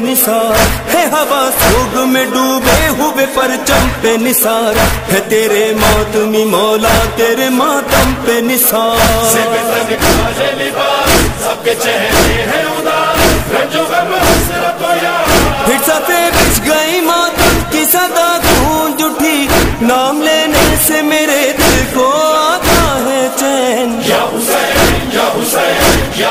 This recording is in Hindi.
निसार है हवा सोग में डूबे हुए परचम पे निसार है तेरे मातमी मौला, तेरे मातम पे गम हसरत फिर सफे बिछ गई मातम की सदा गूंज उठी, नाम लेने से मेरे दिल को आता है चैन। या हुसैन या हुसैन, या